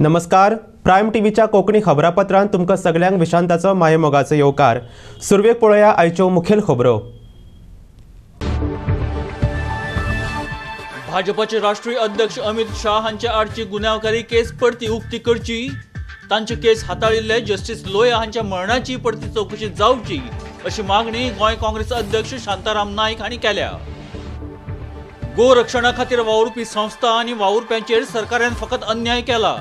नमस्कार. प्रायम टीव्हीच्या कोंकणी खबरापत्रांत तुमकां सगल्यांक विशांताचो मायेमोगाचो येवकार. सुरवेक पळोवया आयच्यो मुखेल खबरो. भाजपाचे राष्ट्रीय अध्यक्ष अमित शाह हांच्या आडची गुन्यांवकारी केस परती उक्ती करची. तांचे केस हाताळिल्ले जस्टीस लोया हांच्या मरणाची परती चौकशी जावची अशी मागणी गोंय काँग्रेस अध्यक्ष शांताराम नायक हांणी केल्या. गो रक्षणा खातीर वावुरपी संस्था आनी वावुरप्यांचेर सरकारान फकत अन्याय केला.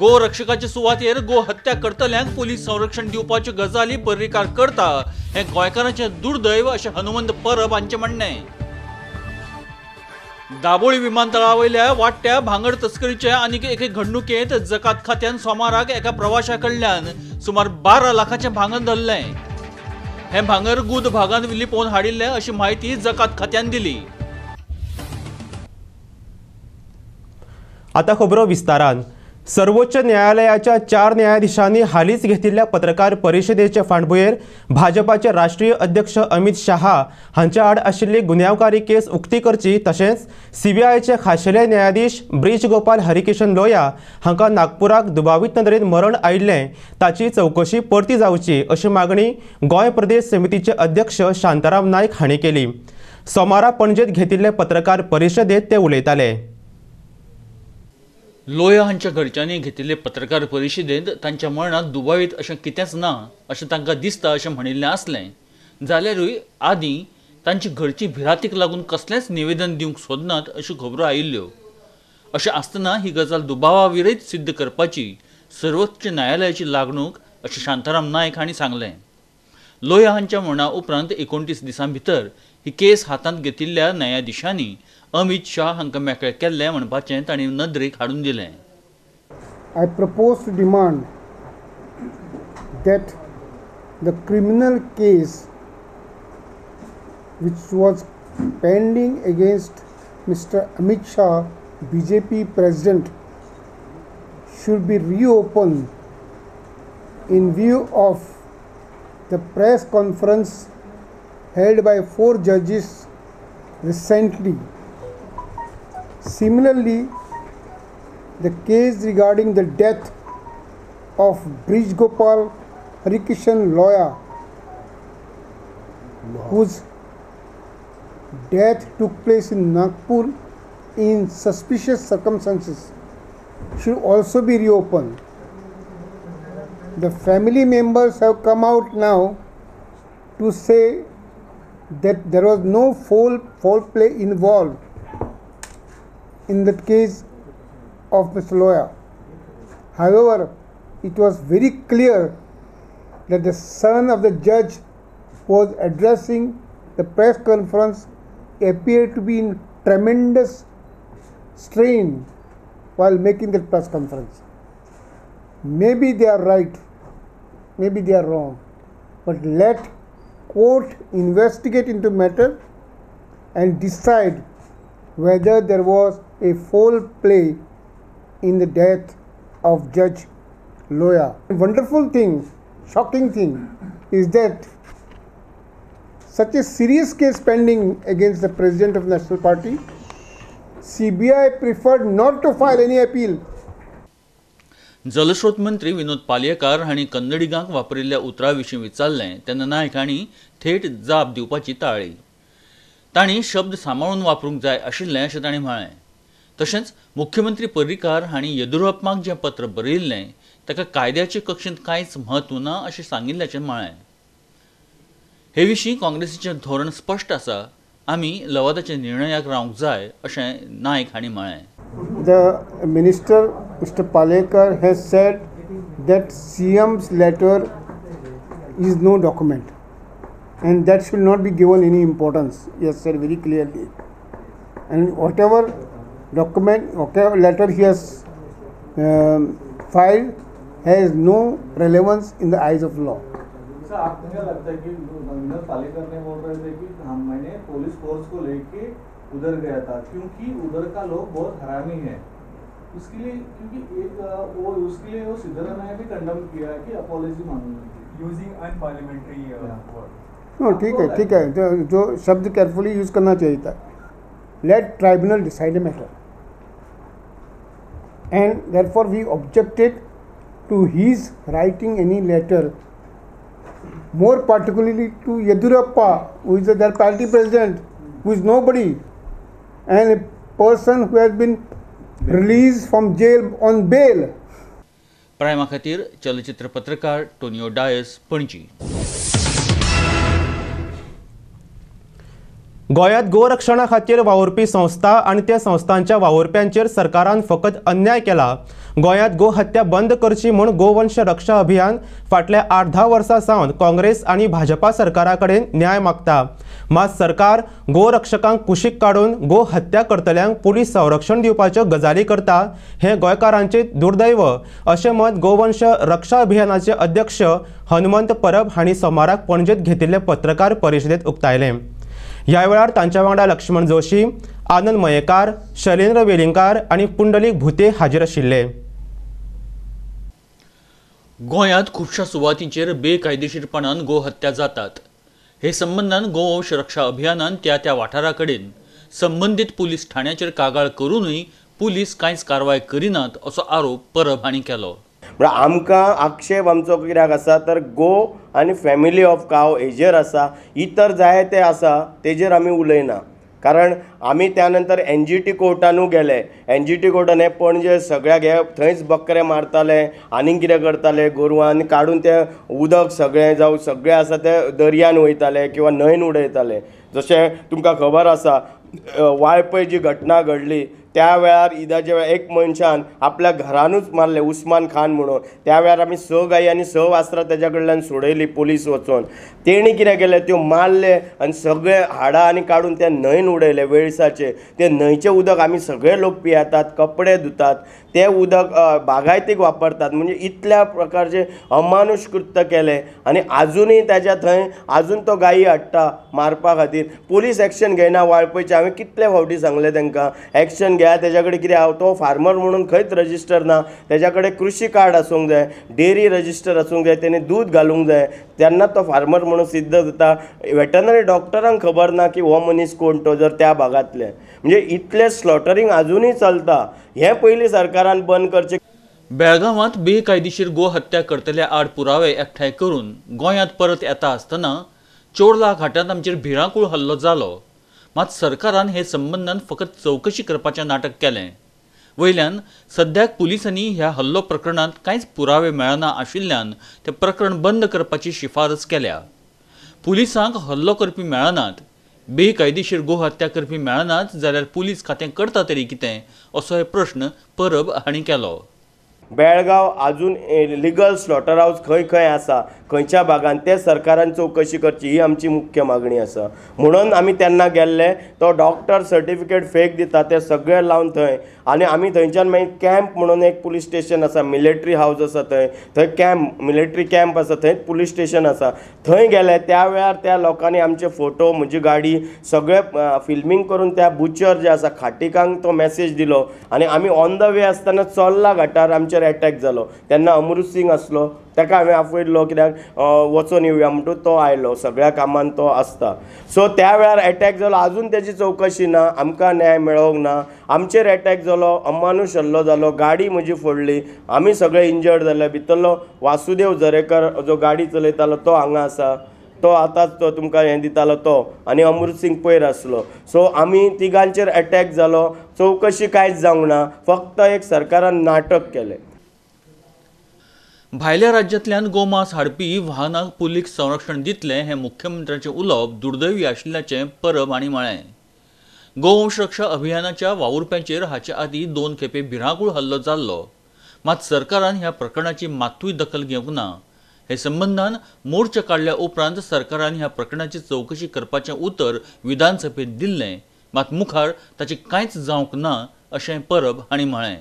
गो रक्षकाचे सुवातेर गो हत्या करतल्यांक पोलीस संरक्षण दिवपाच्यो गजाली पर्रीकार करता. हें गोंयकारांचें दुर्दैव अशें हनुमंत परब हांचें म्हणणें. दाबोळी विमानतळा वयल्या वाडट्या भांगड तस्करीचे आनीक एके घडणुकेंत जकात खात्यान सोमाराक एका प्रवाशा कडल्यान सुमार बारा लाखांचें भांगर धरलें. हें भांगर गुद भागांत लिपोवन हाडिल्लें अशी माहिती जकात खात्यान दिली. आतां खबरो विस्तारान सर्वोच्च न्यायालयाच्या चार न्यायाधीशांनी हालींच घेतिल्ल्या पत्रकार परिशदेचे फांडभुयेर भाजपाचे राष्ट्रीय अध्यक्ष अमित शहा हांच्या आड आशिल्ली गुन्यांवकारी केस उक्ती करची तशेंच सीबीआयचे खाशेले न्यायाधीश ब्रिज गोपाल हरिकिशन लोया हांकां नागपुराक दुबावीत नदरेन मरण आयिल्लें ताची चवकशी परती जावची अशी मागणी गोंय प्रदेश समितीचे अध्यक्ष शांताराम नायक हांणी केली. सोमारा पणजेत घेतिल्ले पत्रकार परिशदेंत ते उलयताले. लोया हांच्या घरच्यांनी घेतिल्ले पत्रकार परिशदेंत तांच्या मरणाक दुबावीत अशें कितेंच ना अशें तांकां दिसता अशें म्हणिल्लें आसलें जाल्यारूय आदीं तांची घरची भिरांतीक लागून कसलेंच निवेदन दिवंक सोदनात अश्यो खबरो आयिल्ल्यो. अशें आसतना ही गजाल दुबावा विरयत सिद्ध करपाची सर्वोच्च न्यायालयाची लागणूक अशें शांताराम नायक हांणी सांगलें. लोया हांच्या मरणा उपरांत एकोणतीस दिसां भितर ही केस हातांत घेतिल्ल्या न्यायाधीशांनी अमित शाह हमें मेक के मनपे नदरेक हाड़ी दिल. I propose to demand that the criminal case which was pending against mister Amit Shah BJP president should be reopen in view of the press conference held by four जजिस recently Similarly, the case regarding the death of Brij Gopal Harikishan Loya, whose death took place in Nagpur in suspicious circumstances, should also be reopened. The family members have come out now to say that there was no foul, foul play involved in that case of Mr. Loya. However, it was very clear that the son of the judge was addressing the press conference appeared to be in tremendous strain while making that press conference. Maybe they are right, maybe they are wrong, but let court investigate into matter and decide whether there was a foul play in the death of Judge Loya. Wonderful thing, shocking thing is that such a serious case pending against the president of the National Party, CBI preferred not to file any appeal. जलस्रोत मंत्री विनोद पालयेकार हांणी कन्नडिगांक वापरिल्ल्या उतराविशीं विचारलें तेन्ना नायक हांणी थेट जाप दिवपाची ताळी तांणी शब्द सांबाळून वापरूंक जाय आशिल्लें अशें तांणी म्हळें तशेंच मुख्यमंत्री पर्रीकार हांणी येदुरप्पाक जें पत्र बरयिल्लें ताका कायद्याचे कक्षेंत कांयच म्हत्व ना अशें सांगिल्ल्याचें म्हळें हे विशीं काँग्रेसीचें धोरण स्पश्ट आसा आमी लवादाचे निर्णयाक रावंक जाय अशें नायक हांणी म्हळें the minister mister Palekar he said that C M's letter is no document and that should not be given any importance. Yes said very clearly and what document, whatever letter he has um, filed has no relevance in the eyes of law. Sir आपको क्या लगता है कि विनोद पालेकर ने बोल रहे थे कि हम मैंने पुलिस फोर्स को लेके उधर गया था क्योंकि उधर का लोग बहुत हरामी है उसके लिए क्योंकि एक वो उसके लिए वो सिद्धरामैया भी कंडम किया कि अपॉलॉजी मांगनी using unparliamentary uh, Yeah. word. No ठीक है ठीक है जो, जो शब्द केयरफुली यूज़ करना चाहिए था let tribunal decide matter and therefore we objected to his writing any letter more particularly to Yedurappa, who is their party president, who is nobody, and a person who has been released from jail on bail. प्रायमा खातीर चलचित्र पत्रकार Tonio Dias Panaji गोंयांत गोरक्षणा खातीर वावुरपी संस्था आनी त्या संस्थांच्या वावुरप्यांचेर सरकारान फकत अन्याय केला. गोंयांत गोहत्या बंद करची म्हूण गोवंश रक्षा अभियान फाटल्या आठ धा वर्सां सावन काँग्रेस आनी भाजपा सरकारा कडेन न्याय मागता. मात सरकार गोरक्षकांक कुशीक काडून गो हत्या करतल्यांक पुलीस संरक्षण दिवपाच्यो गजाली करता हें गोंयकारांचें दुर्दैव अशें मत गोवंश रक्षा अभियानाचे अध्यक्ष हनुमंत परब हांणी सोमाराक पणजेत घेतिल्ले पत्रकार परिशदेंत उक्तायलें. ह्या वेळार तांच्या वांगडा लक्ष्मण जोशी आनंद मयेकार शैलेंद्र वेलिंगकार आनी पुंडलीक भुते हाजीर आशिल्ले गोंयांत खुबशा सुवातींचेर बेकायदेशीरपणान गोहत्या जातात. हे संबंदान गोवंश रक्षा अभियानान त्या त्या वाठारा कडेन संबंदीत पुलीस ठाण्याचेर कागाळ करूनय पुलीस कांयच कारवाय करिनात असो आरोप परब हांणी केलो. म्हळ्यार आमकां आक्षेप आमचो कित्याक आसा? तर गो आनी फॅमिली ऑफ काव हेजेर आसा. इतर जायते आसा तेजेर आमी उलयना. कारण आमी त्या नंतर एन जी टी कोर्टानू गेले. एन जी टी कोर्टान हे पणजे सगळ्याक हे थंयच बकरे मारताले आनीक कितें करताले? गोरवां आनी काडून तें उदक सगळें जावं सगळें आसा तें दर्यान वयताले किंवां न्हंयन उडयताले. जशें तुमकां खबर आसा वाळपय जी घटना घडली त्या वेळार ईदाच्या वेळार एक मनशान आपल्या घरानूच मारले उस्मान खान म्हणून. त्या वेळार आमी स गायी आनी स वास्त्रां तेज्या कडल्यान सोडयली पुलीस वचून तेणी कितें केलें? त्यो मारले आनी सगळे हाडां आनी काडून ते न्हंयन उडयले वेळसाचे. ते न्हंयचें उदक आमी सगळे लोक पियेतात कपडे धुतात. तें उदक बागायतीक वापरतात. म्हणजे इतल्या प्रकारचे अमानुश कृत्य केले आनी आजुनूय ताच्या थंय आजून तो गायी हाडटा मारपा खातीर पुलीस एक्शन घेयना वाळपयचे हांवें कितले फावटी सांगले तांकां एक्शन घेया तेज्या कडेन कितें हांव तो फार्मर म्हणून खंयच रजिस्टर ना. तेज्या कडेन कृशी कार्ड आसूंक जाय डेरी रजिस्टर आसूंक जाय तेणी दूद घालूंक जाय तेन्ना तो फार्मर म्हणून सिद्ध जाता वेटनरी डॉक्टरांक खबर ना की हो मनीस कोण तो? जर त्या भागांतले. म्हणजे इतलें स्लॉटरींग आजुनूय चलता. हे पयलीं सरकारान बंद करचें बेळगांवांत बेकायदेशीर गो हत्या करतले आड पुरावे एकठांय करून गोंयांत परत येता आसतना चोरला घाटांत आमचेर भिरांकूळ हल्लो जालो. मात सरकारान हे संबंदान फकत चवकशी करपाचें नाटक केलें. वयल्यान सद्याक पुलिसांनी ह्या हल्लो प्रकरणांत कांयच पुरावे मेळना आशिल्ल्यान तें प्रकरण बंद करपाची शिफारस केल्या. पुलिसांक हल्लो करपी मेळनात बेकायदेशीर गोहत्या करपी मेळनात जाल्यार पुलीस खातें करता तरी कितें? असो हे प्रश्न परब हांणी केलो. बेळगांव आजून लिगल स्लॉटर हाऊस खंय खंय आसा? खंयच्या भागान ते सरकारान चवकशी करची ही आमची मुख्य मागणी आसा. म्हणून आमी तेन्ना गेल्ले तो डॉक्टर सर्टिफिकेट फेक दिता ते सगळे लावन थंय. आनी आमी थंयच्यान मागीर कॅम्प म्हणून एक पुलीस स्टेशन आसा मिलिटरी हावज आसा थंय. थंय कॅम्प मिलिटरी कॅम्प आसा थंय पुलीस स्टेशन आसा. थंय गेले त्या वेळार त्या लोकांनी आमचे फोटो म्हजी गाडी सगळे फिल्मींग करून त्या बुचर जे आसा खाटिकांक तो मॅसेज दिलो. आनी आमी ऑन द वे आसतना चोल्ला घाटार आमचेर एटॅक जालो. तेन्ना अमरूत सिंग आसलो ताका हांवें आपयल्लो कित्याक वचून येवया म्हणटू तो आयलो सगळ्या कामान तो आसता. सो त्या वेळार एटॅक जालो आजून तेजी चवकशी ना आमकां न्याय मेळोंक ना. आमचेर एटॅक जालो अमानुश हल्लो जालो गाडी म्हजी फोडली आमी सगळे इंजर्ड जाले भितरलो वासुदेव झरेकर जो गाडी चलयतालो तो हांगा आसा. तो आतांच तो तुमकां हें दितालो तो आनी अमृत सिंग पयर आसलो. सो आमी तिगांचेर एटॅक जालो चवकशी कांयच जावंक ना फक्त एक सरकारान नाटक केलें. भायल्या राज्यांतल्यान गोमांस हाडपी वाहनांक पुलीस संरक्षण दितले हें मुख्यमंत्र्याचें उलोवप दुर्दैवी आशिल्ल्याचें परब हांणी म्हळें गोवंश रक्षा अभियानाच्या वावुरप्यांचेर हाचे आदीं दोन खेपे भिरांकूळ हल्लो जाल्लो. मात सरकारान ह्या प्रकरणाची मात्तूय दखल घेवंक ना. हे संबंदान मोर्चा काडल्या उपरांत सरकारान ह्या प्रकरणाची चवकशी करपाचें उतर विधानसभेत दिल्लें. मात मुखार ताचें कांयच जावंक ना अशें परब हांणी म्हळें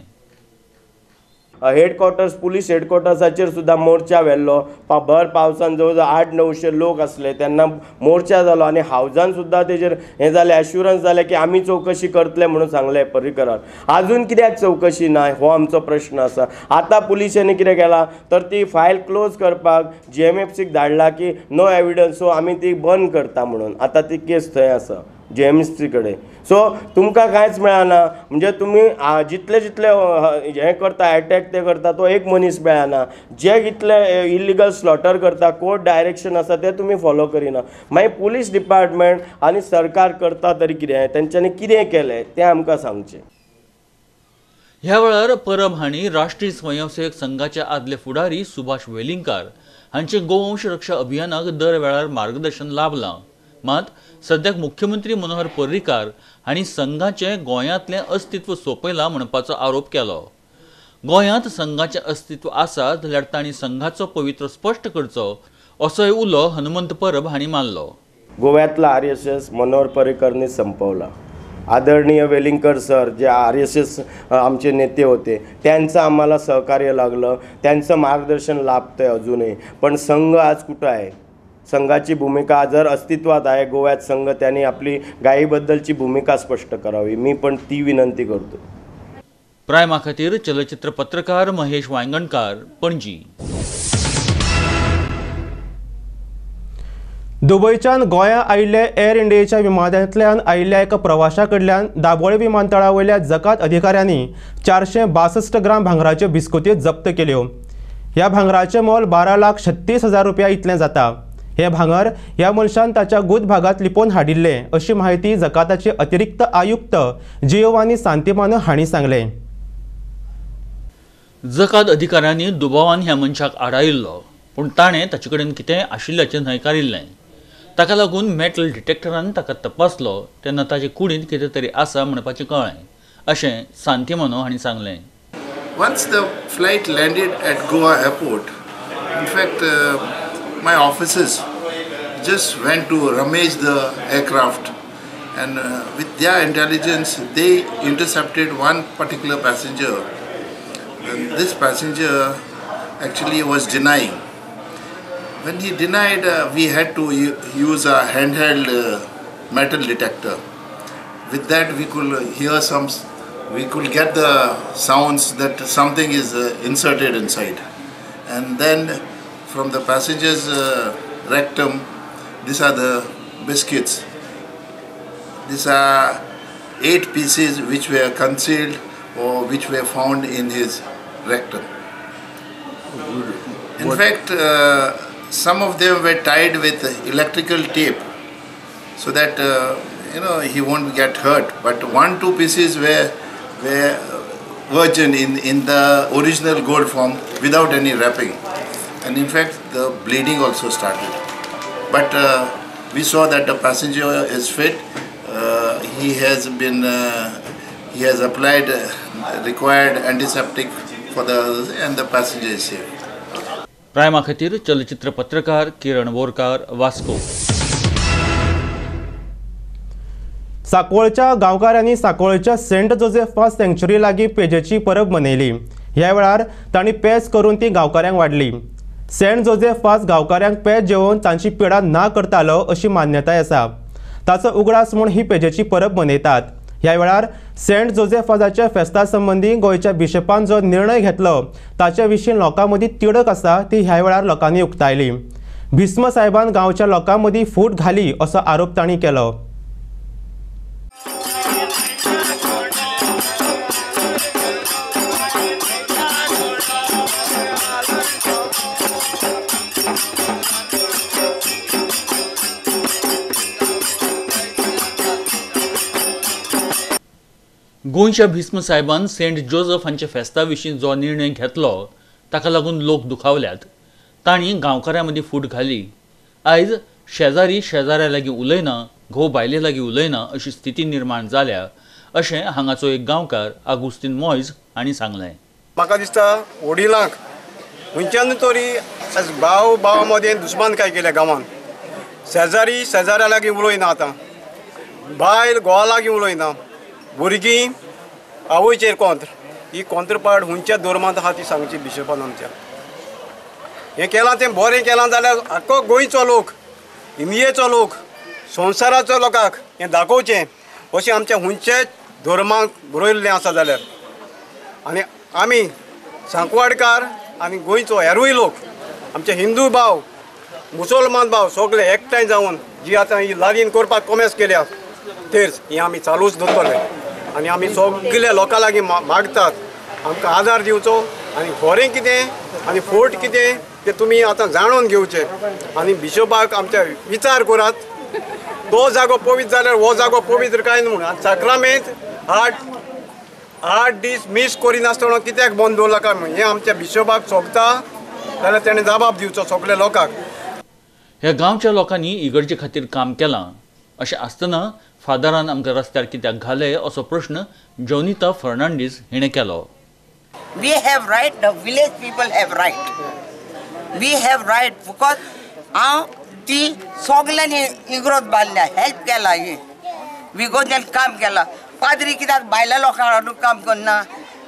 हेडक्वॉर्टर्स पुलीस हेडक्वॉर्टर्साचेर सुद्दां मोर्चा व्हेल्लो. पा भर पावसान जवळ जवळ आठ णवशे लोक आसले तेन्ना मोर्चा जालो आनी हावजान सुद्दां तेजेर हें जालें एश्युरन्स जालें की आमी चवकशी करतले म्हणून सांगलें पर्रीकरान आजून कित्याक चवकशी ना हो आमचो प्रश्न आसा आतां पुलिसांनी कितें केलां? तर ती फायल क्लोज करपाक जी एम एफ सीक धाडला की नो एविडन्स सो आमी ती बंद करता म्हणून. आतां ती केस थंय आसा. जे एम कडेन सो तुमकां कांयच मेळना. म्हणजे तुमी जितले जितले हें करता एटॅक ते करता तो एक मनीस मेळना. जे इतले इलिगल स्लॉटर करता कोर्ट डायरेक्शन आसा ते तुमी फॉलो करिना. मागीर पुलीस डिपार्टमेंट आनी सरकार करता तरी कितें तेंच्यांनी कितें केलें तें आमकां सांगचें. ह्या वेळार परब हांणी राष्ट्रीय स्वयंसेवक संघाचे आदले फुडारी सुभाष वेलिंगकार हांचे गोवंश रक्षा अभियानाक दर वेळार मार्गदर्शन लाभलां. मात सद्याक मुख्यमंत्री मनोहर पर्रीकार हांणी संघाचें गोंयांतलें अस्तित्व सोंपयलां म्हणपाचो आरोप केलो. गोंयांत संघाचें अस्तित्व आसा जाल्यार तांणी संघाचो पवित्र स्पश्ट करचो असोय उलो हनुमंत परब हांणी मारलो गोव्यातला आर एस एस मनोहर पर्रीकरनी संपवला. आदरणीय वेलिंगकर सर जे आर एस एस आमचे नेते होते त्यांचं आम्हाला सहकार्य लागलं त्यांचं मार्गदर्शन लाभतंय अजूनही. पण संघ आज कुठं आहे? संघाची भूमिका जर अस्तित्वात आहे गोव्यात संघ त्यांनी आपली गायीबद्दलची भूमिका स्पष्ट करावी. मी पण ती विनंती करतो. प्रायमा खातीर चलचित्र पत्रकार महेश वांयगणकार पणजी. दुबयच्यान गोंया आयिल्ले एअर इंडियेच्या विमानांतल्यान आयिल्ल्या एका प्रवाशा कडल्यान दाबोळे विमानतळा वयल्या जकात अधिकाऱ्यांनी चारशे बासश्ट ग्राम भांगराच्यो बिस्कुत्यो जप्त केल्यो. ह्या भांगराचें मोल बारा लाख छत्तीस हजार रुपया इतलें जाता. हे भांगर ह्या मनशान ताच्या गुद भागात लिपोवन हाडिल्ले अशी माहिती जकाताचे अतिरिक्त आयुक्त जिओवानी सांतिमानो हांणी सांगलें. जकात अधिकाऱ्यांनी दुबावान ह्या मनशाक आडायिल्लो पूण ताणें ताचे कडेन कितेंय आशिल्ल्याचें न्हयकारिल्लें ताका लागून मेटल डिटेक्टरान ताका तपासलो तेन्ना ताचे कुडींत कितें तरी आसा म्हणपाचें कळ्ळें अशें सांतिमानो हांणी सांगलें. Once the flight landed at Goa airport, in fact, uh, my just went to rummage the aircraft, and uh, with their intelligence, they intercepted one particular passenger. And this passenger actually was denying. When he denied, uh, we had to use a handheld uh, metal detector. With that, we could hear some, we could get the sounds that something is uh, inserted inside. And then from the passenger's uh, rectum, these are the biscuits. These are eight pieces which were concealed or which were found in his rectum. In fact, uh, some of them were tied with electrical tape so that uh, you know he won't get hurt. But one two pieces were were virgin in in the original gold form without any wrapping, and in fact the bleeding also started. But uh, we saw that the passenger is fit. Uh, he has been uh, he has applied uh, required antiseptic for the and the passenger is safe. प्रायमा खातीर चलचित्र पत्रकार किरण बोरकार वास्को साकोळच्या गांवकारांनी साकोळच्या Saint जोसेफा sanctuary लागीं पेजेची परब मनयली ह्या वेळार तांणी पेज करून ती गांवकाऱ्यांक वाडली सेंट जोसेफास गांवकाऱ्यांक पेज जेवन तांची पिडा ना करतालो अशी मान्यताय आसा. ताचो उगडास म्हूण ही पेजेची परब मनयतात. ह्या वेळार सेंट जोझेफाजाच्या फेस्ता संबंदी गोंयच्या बिशपान जो निर्णय घेतलो ताचे विशीं लोकां मदीं तिडक आसा ती ह्या वेळार लोकांनी उक्तायली. भिस्म साहेबान गांवच्या लोकां मदीं फूट घाली असो आरोप तांणी केलो. गोंयच्या भिस्म साहेबान सेंट जोजफ हांच्या फेस्ता विशीं जो निर्णय घेतलो ताका लागून लोक दुखावल्यात. तांणी गांवकाऱ्यां मदीं फूट घाली. आयज शेजारी शेजाऱ्या लागीं उलयना घोव बायले लागीं उलयना अशी स्थिती निर्माण जाल्या अशें हांगाचो एक गांवकार आगुस्तीन मॉयज हांणी सांगलें. म्हाका दिसता वडिलांक खंयच्यान तरी भाव भावा मदें दुस्मान काय केल्या गांवांत शेजारी शेजाऱ्या लागीं उलयना आतां. बायल घोवा लागीं उलयना. भुरगीं आवयचेर कोंत्र. ही कोंत्रपाट हुंच्या धर्मांत आहा ती सांगची बिशपान आमच्या. हें केलां तें बरें केलां जाल्यार आख्खो गोंयचो लोक इमियेचो लोक संवसाराचो लोकांक हें दाखोवचें. अशें आमच्या खंयच्याच धर्मांक बरयल्लें आसा जाल्यार. आनी आमी सांकवाडकार आनी गोंयचो हेरूय लोक आमचे हिंदू भाव मुसलमान भाव सगळे एकठांय जावन जी आतां ही लागीन करपाक कोमेस केल्या तेच हें आमी चालूच दवरतले आनी आमी सगल्या लोकां लागीं मा- मागतात. आमकां आदार दिवचो आनी खरें कितें आनी फोट कितें तें तुमी आतां जाणून घेवचें. आनी बिशोबाक आमच्या विचार करात तो जागो पवित्र जाल्यार हो जागो पवित्र काय न्हू? आनी सक्रामेंत आठ आठ दीस मीस करिनासतना कित्याक बंद दवरला काय म्हण? हें आमच्या बिशोबाक सोगता जाल्यार तेणें जबाब दिवचो सगल्या लोकांक. ह्या गांवच्या लोकांनी इगर्जे खातीर काम केलां. अशें आसतना फादरान आमकां रस्त्यार कित्याक घाले असो प्रश्न जोनिता फर्नांडीस हिणें केलो. We have right the village people have right we have right because हांव ती सगल्यांनी इग्रोत बांदल्या हेल्प केला ही. विगोदन काम केला. पाद्री कित्याक भायल्या लोकांक हाडून काम करना?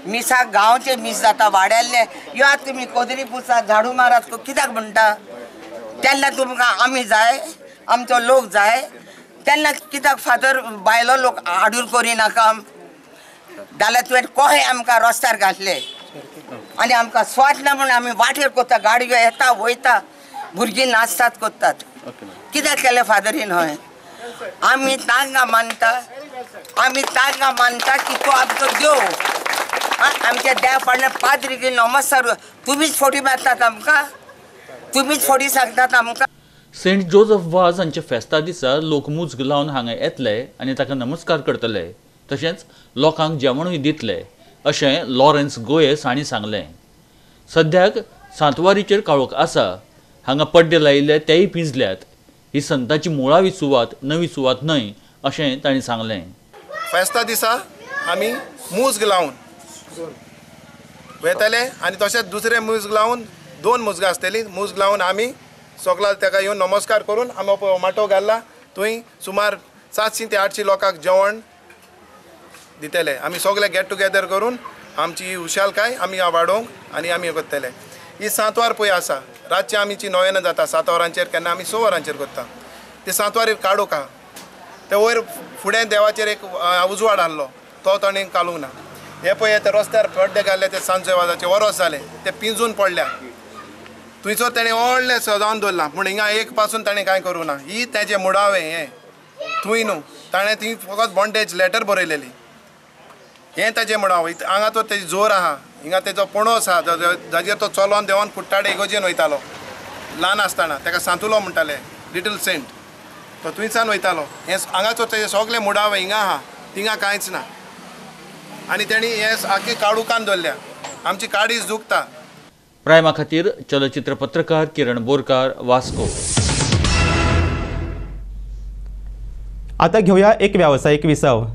मिसाक गांवचे मीस जाता वाड्याल्ले यो तुमी कोदरी पुसा झाडू मारात कित्याक म्हणटा? तेन्ना तुमकां आमी जाय आमचो लोक जाय. तेन्ना कित्याक फादर भायलो लोक हाडून करिना काम जाल्यार तुवें कशें आमकां रस्त्यार घातले. आनी आमकां स्वाट ना म्हणून आमी वाटेर कोत्ता गाडयो येता वयता भुरगीं नाचतात कोत्तात. कित्याक केलें फादरीन हय? आमी तांकां मानता आमी तांकां मानता की तो आमचो देव. आमच्या देवा फाटल्यान पाद्री नमस्कार तुमीच फोटी मारतात आमकां? तुमीच फोटी सांगतात आमकां? सेंट जोजफ वाज हांच्या फेस्ता दिसा लोक मुजग लावन हांगा येतले आनी ताका नमस्कार करतले. तशेंच लोकांक जेवणूय दितले अशें लॉरेन्स गोयस हांणी सांगलें. सद्याक सांतवारीचेर काळोख आसा. हांगा पड्डे लायिल्ले तेय पिंजल्यात. ही संताची मुळावी सुवात नवी सुवात न्हय अशें तांणी सांगलें. फेस्ता दिसा आमी मुजग लावन वेतले आनी तशेंच दुसरे मुजग लावन दोन मुजगां आसतलीं. मुजग लावन आमी सगळा ताका येवन नमस्कार करून आमी हो माटो घालला. थंय सुमार सातशीं ते आठशीं लोकांक जेवण दितले. आमी सगळे गेट टुगेदर करून आमची हुशालकाय आमी वाडोवंक आनी आमी हें करतले. ही सातवार पळय आसा. रातची आमीची नोयनां जाता. सात वरांचेर केन्ना आमी स वरांचेर करता. ते सातवार काडूक आहा ते वयर फुडें देवाचेर एक उजवाड आहलो तो ताणें कालूंक ना. हे पळय ते रस्त्यार पड्डे घाल्ले ते सांजचे वाजाचे वरोस जाले. ते पिंजून पडल्या. थंयसर तेणें व्हडलें सजावन दवरलां पूण हिंगा एक पासून ताणें कांय करूं ना ही तेजें मुडावें हें. थंय न्हू ताणें ती फकत बॉन्डेज लॅटर बरयलेली हें तेजें मुडावें. हांगा तो तेजो जोर आहा. हिंगा तेजो पणस आहा. जाचेर तो चलोन देंवोन कुट्टाडे इगोजेन वयतालो. ल्हान आसतना ताका सांतुलो म्हणटाले लिटल सेंट तो थंयसान वयतालो. हें हांगाचो तेजें सगळे मुडावें हिंगा आहा. थिंगा कांयच ना. आनी तेणी हें आख्खी काडूकान दवरल्या आमची काडीच दुखता. प्रायमा खातीर चलचित्र पत्रकार किरण बोरकार वास्को. आता घेऊया एक व्यावसायिक विसाव.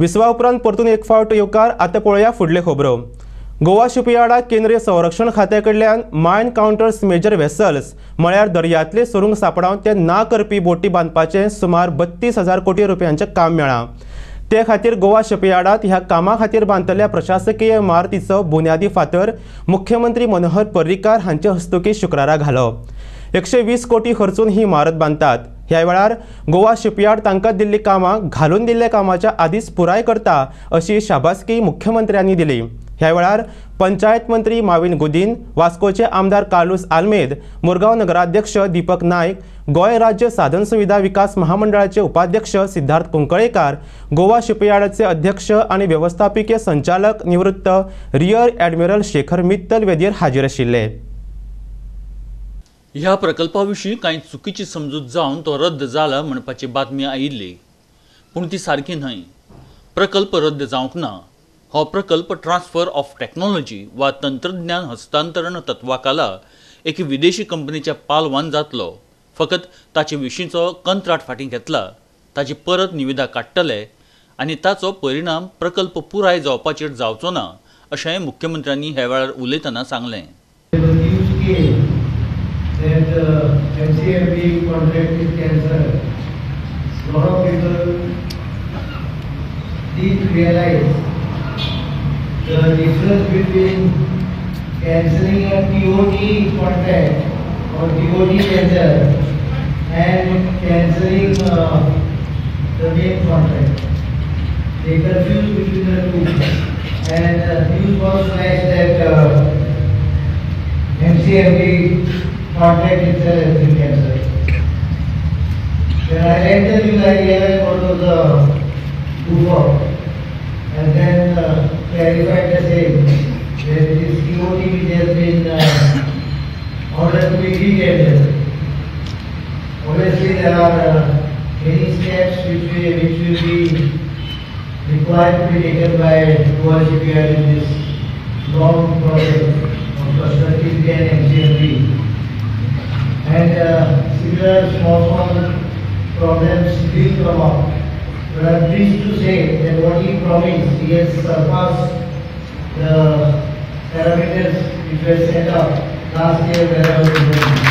विसवा उपरांत परतून एक फावट येवकार आतां पळोवया फुडले खबरो. गोवा शिपयार्डाक केंद्रीय संरक्षण खात्या कडल्यान मायन काउंटर्स मेजर वेसल्स म्हळ्यार दर्यांतले सुरूंग सांपडावन ते ना करपी बोटी बांदपाचें सुमार बत्तीस हजार कोटी रुपयांचें काम मेळ्ळां ते खातीर गोवा शिपयार्डात ह्या कामा खातीर बांदतल्या प्रशासकीय इमारतीचो बुन्यादी फातर मुख्यमंत्री मनोहर पर्रीकार हांचे हस्तुकी शुक्रारा घालो. एकशे वीस कोटी खर्चून ही इमारत बांदतात. ह्या वेळार गोवा शिपयार्ड तांकां दिल्ली कामां घालून दिल्ल्या कामाच्या आदींच पुराय करता अशी शाबासकी मुख्यमंत्र्यांनी दिली. ह्या वेळार पंचायत मंत्री माविन गुदीन वास्कोचे आमदार कार्लूस आल्मेद मुरगांव नगराध्यक्ष दीपक नायक गोंय राज्य साधन सुविधा विकास महामंडळाचे उपाध्यक्ष सिद्धार्थ कुंकळेकार गोवा शिपयार्डाचे अध्यक्ष आणि व्यवस्थापकीय संचालक निवृत्त रियर ॲडमिरल शेखर मित्तल वेदीर हाजीर आशिल्ले. ह्या प्रकल्पा विशीं कांय चुकीची समजूत जावन तो रद्द जाला म्हणपाची बातमी आयिल्ली. पूण ती सारकी न्हय. प्रकल्प रद्द जावंक ना. हो प्रकल्प ट्रान्स्फर ऑफ टेक्नॉलॉजी वा तंत्रज्ञान हस्तांतरण तत्वाखाला एके विदेशी कंपनीच्या पालवान जातलो. फकत ताचे विशींचो कंत्राट फाटीं घेतला. ताची परत निविदा काडटले आनी ताचो परिणाम प्रकल्प पुराय जावपाचेर जावचो ना अशें मुख्यमंत्र्यांनी ह्या वेळार उलयतना सांगलें. That the difference between cancelling a TOT contract or TOT tender and cancelling uh, the main contract. They confuse between the two. And uh, news was that uh, MCMB contract itself has been cancelled. I read the news, I realized the proof. And then uh, clarified the same. That this TOT which has been uh, ordered to be re-tendered. Obviously, there are uh, many steps which we, which will be required to be taken by Goa shipyard in this long process of constructing an MCMP. And uh, similar small, small problems will come up. But I'm pleased to say that what he promised, he has surpassed the parameters which were set up last year when I was in the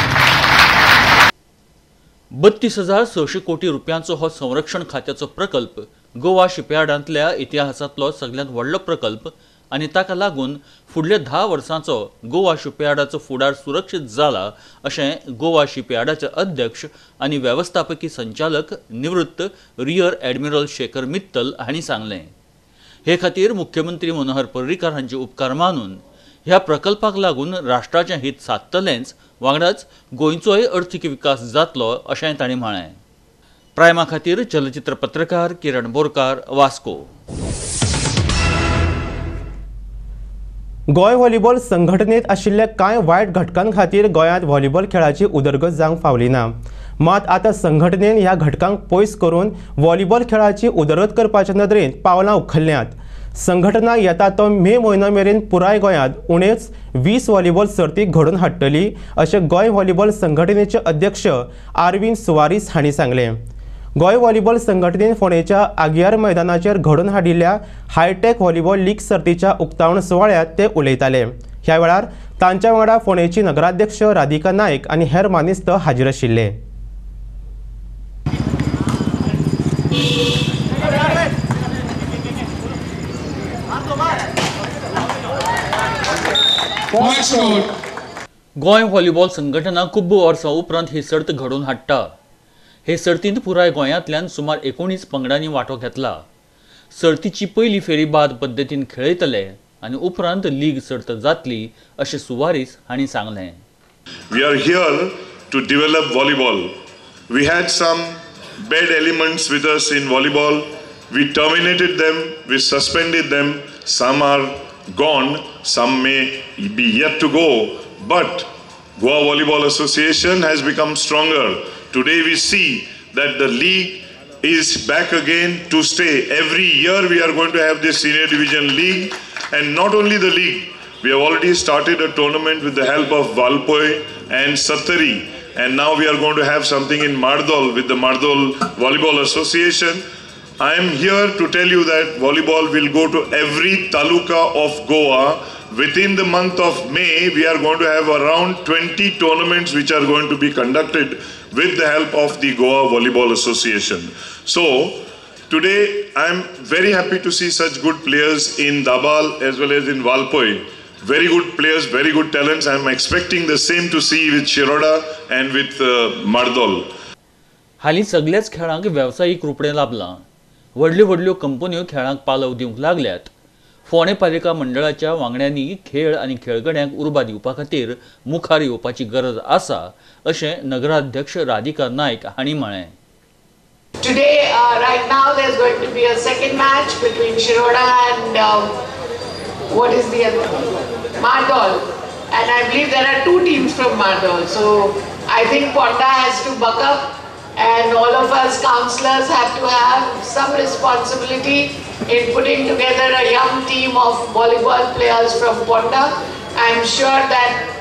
बत्तीस हजार सशे कोटी रुपयांचो हो संरक्षण खात्याचो प्रकल्प गोवा शिपयार्डांतल्या इतिहासांतलो सगळ्यांत व्हडलो प्रकल्प आनी ताका लागून फुडल्या धा वर्सांचो गोवा शिपयार्डाचो फुडार सुरक्षीत जाला अशें गोवा शिपयार्डाचे अध्यक्ष आनी वेवस्थापकी संचालक निवृत्त रियर एडमिरल शेखर मित्तल हांणी सांगलें. हे खातीर मुख्यमंत्री मनोहर पर्रीकार हांचे उपकार मानून ह्या प्रकल्पाक लागून राष्ट्राचें हित सादतलेंच वांगडाच गोंयचोय अर्थीक विकास जातलो अशेंय तांणी म्हळें. प्रायमा खातीर चलचित्र पत्रकार किरण बोरकार वास्को. गोंय व्हॉलीबॉल संघटनेत आशिल्ल्या कांय वायट घटकां खातीर गोंयांत व्हॉलीबॉल खेळाची उदरगत जावंक फावली ना. मात आतां संघटनेन ह्या घटकांक पयस करून व्हॉलीबॉल खेळाची उदरगत करपाच्या नदरेन पावलां उखल्ल्यांत. संघटना येता तो मे म्हयनो मेरेन पुराय गोंयांत उणेच वीस व्हॉलीबॉल सर्ती घडोवन हाडटली अशें गोंय व्हॉलीबॉल संघटनेचे अध्यक्ष आरविंद सुवारीस हांणी सांगलें. गोंय व्हॉलीबॉल संघटनेन फोंडेच्या आगियार मैदानाचेर घडोवन हाडिल्ल्या हायटेक व्हॉलीबॉल लीग सर्तीच्या उक्तावण सुवाळ्यात ते उलयताले ह्या वेळार तांच्या वांगडा फोंडेची नगराध्यक्ष राधिका नायक आनी हेर मानेस्त हाजीर आशिल्ले. गोंय व्हॉलीबॉल संघटना खूब वर्सां उपरांत ही सर्त घडोवन हाडटा. हे सर्तींत पुराय गोंयांतल्यान सुमार एकोणीस पंगडांनी वांटो घेतला. सर्तीची पयली फेरी बाद पद्दतीन खेळयतले आनी उपरांत लीग सर्त जातली अशें सुवारीस हांणी सांगलें. We are here to develop volleyball we had some bad elements with us in volleyball we terminated them we suspended them some are gone some may be yet to go but Goa volleyball association has become stronger Today we see that the league is back again to stay. Every year we are going to have this senior division league, and not only the league. We have already started a tournament with the help of Valpoi and Satari, and now we are going to have something in Mardol with the Mardol Volleyball Association. I am here to tell you that volleyball will go to every taluka of Goa Within the month of May, we are going to have around 20 tournaments which are going to be conducted with the help of the Goa Volleyball Association. So, today I am very happy to see such good players in Dabal as well as in Valpoi. Very good players, very good talents. I am expecting the same to see with Shiroda and with uh, Mardol. हालीं सगळ्याच खेळांक वेवसायीक रुपणें लाभलां व्हडल्यो व्हडल्यो कंपन्यो खेळांक पालव दिवंक लागल्यात फोंडे पालिका मंडळाच्या वांगड्यांनी खेळ आनी खेळगड्यांक उर्बा दिवपा खातीर मुखार येवपाची गरज आसा अशें नगराध्यक्ष राधिका नायक हांणी म्हळें Today, uh, right now, there's going to be a second match between Shiroda and um, what is the other? Mardol. And I believe there are two teams from Mardol. So I think Ponda has to buck up and all of us councillors have to have some responsibility in putting together a young team of volleyball players from Ponda. I'm sure that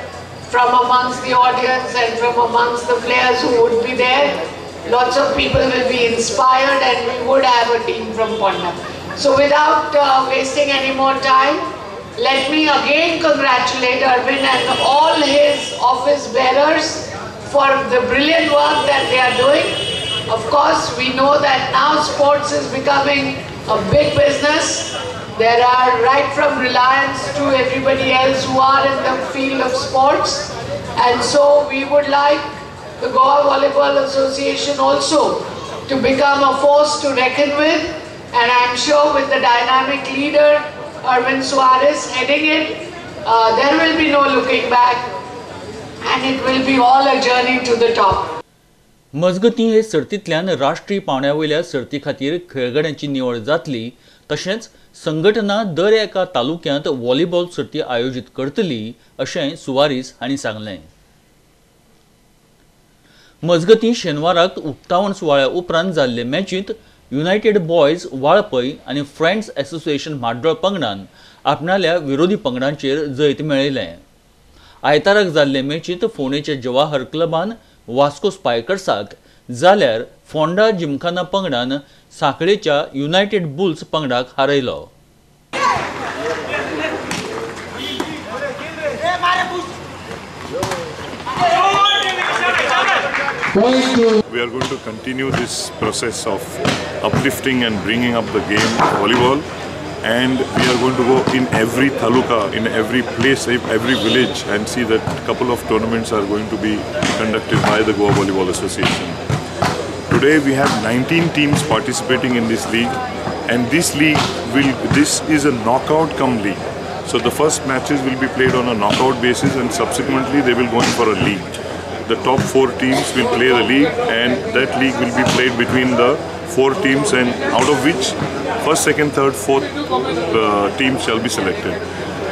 from amongst the audience and from amongst the players who would be there, lots of people will be inspired and we would have a team from Ponda. So without uh, wasting any more time, let me again congratulate Arvind and all his office bearers for the brilliant work that they are doing. Of course, we know that now sports is becoming a big business. There are right from Reliance to everybody else who are in the field of sports. And so we would like the Goa Volleyball Association also to become a force to reckon with. And I'm sure with the dynamic leader Erwin Suarez heading it. Uh, there will be no looking back, and it will be all a journey to the top. मजगतीं हे सर्तींतल्यान राष्ट्रीय पावंड्या सर्ती खातीर खेळगड्यांची निवड जातली तशेंच संघटना दर एका तालुक्यांत व्हॉलीबॉल सर्ती आयोजीत करतली अशें सुवारीस हांणी सांगलें मजगतीं शेनवाराक उक्तावण सुवाळ्या उपरांत जाल्ले मॅचींत युनायटेड बॉयज वाळपय आनी फ्रेंड्स एसोसिएशन म्हाड्डोळ पंगडान आपणाल्या विरोधी पंगडांचेर जैत मेळयलें आयताराक जाल्ले मॅचींत फोंडेचे जवाहर क्लबान वास्को स्पायकर्साक जाल्यार फोंडा जिमखाना पंगडान सांखळेच्या युनायटेड बुल्स पंगडाक हारयलो We are going to continue this process of uplifting and bringing up the game volleyball. And we are going to go in every taluka, in every place, every village, and see that a couple of tournaments are going to be conducted by the Goa Volleyball Association. Today we have 19 teams participating in this league, and this league will. This is a knockout come league. So the first matches will be played on a knockout basis, and subsequently they will go in for a league the top four teams will play the league and that league will be played between the four teams and out of which first second third fourth uh, team shall be selected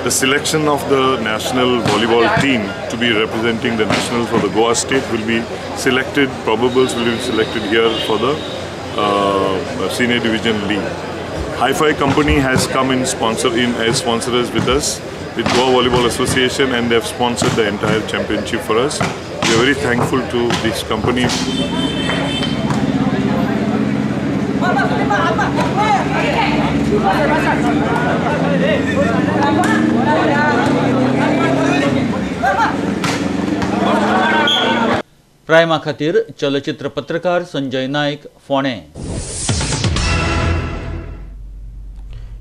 the selection of the national volleyball team to be representing the national for the goa state will be selected probables will be selected here for the uh, senior division league hi-fi company has come in sponsor in as sponsors with us with goa volleyball association and they have sponsored the entire championship for us we are very thankful to this company. प्रायमा खातीर चलचित्र पत्रकार संजय नायक फोंडे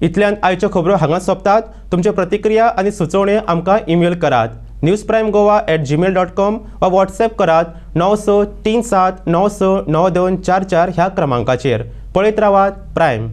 इतल्यान आयच्यो खबरो हांगा सोंपतात. तुमचे प्रतिक्रिया आनी सुचोवण्यो आमकां ईमेल करात. News prime Goa at Gmail dot com वा व्हॉट्सएप करात णव स तीन सात णव स णव दोन चार चार ह्या क्रमांकाचेर. पळयत रावात प्रायम